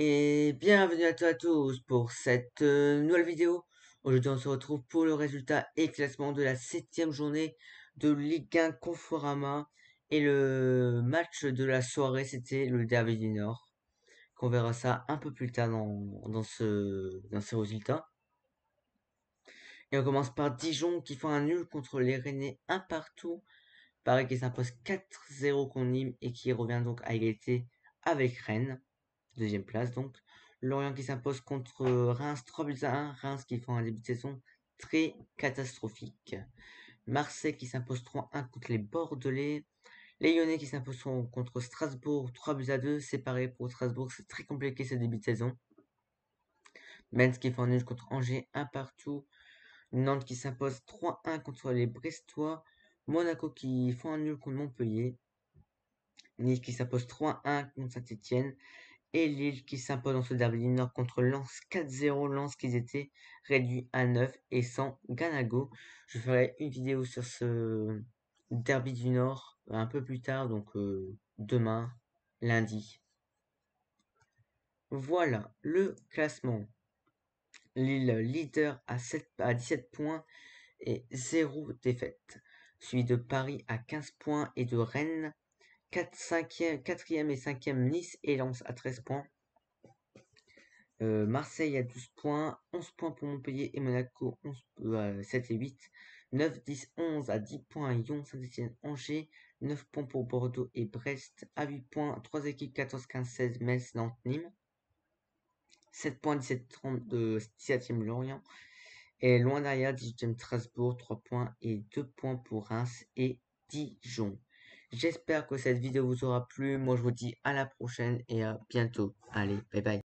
Et bienvenue à tous, à tous pour cette euh, nouvelle vidéo. Aujourd'hui on se retrouve pour le résultat et classement de la septième journée de Ligue 1 Conforama. Et le match de la soirée c'était le Derby du Nord. Qu'on verra ça un peu plus tard dans, ce, dans ces résultats. Et on commence par Dijon qui font un nul contre les Rennais un partout. Pareil qui s'impose 4-0 contre Nîmes et qui revient donc à égalité avec Rennes. Deuxième place donc. Lorient qui s'impose contre Reims 3 buts à 1. Reims qui font un début de saison très catastrophique. Marseille qui s'impose 3-1 contre les Bordelais. Les Lyonnais qui s'imposent contre Strasbourg 3 buts à 2. C'est pareil pour Strasbourg, c'est très compliqué ce début de saison. Metz qui fait un nul contre Angers 1 partout. Nantes qui s'impose 3-1 contre les Brestois. Monaco qui font un nul contre Montpellier. Nice qui s'impose 3-1 contre Saint-Etienne et Lille qui s'impose dans ce derby du Nord contre Lens 4-0. Lens qui étaient réduits à 9 et sans Ganago. Je ferai une vidéo sur ce derby du Nord un peu plus tard, donc euh, demain, lundi. Voilà le classement. Lille leader à, 7, à 17 points et 0 défaite. Suivi de Paris à 15 points et de Rennes 4, 5e, 4e et 5e Nice et Lens à 13 points. Euh, Marseille à 12 points, 11 points pour Montpellier et Monaco, 11, 7 et 8, 9, 10, 11 à 10 points Lyon, Saint-Etienne, Angers, 9 points pour Bordeaux et Brest, à 8 points, 3 équipes 14, 15, 16, Metz, Nantes, Nîmes, 7 points, 17, 30 de 17e Lorient, et loin derrière, 18e Strasbourg, 3 points et 2 points pour Reims et Dijon. J'espère que cette vidéo vous aura plu. Moi, je vous dis à la prochaine et à bientôt. Allez, bye bye.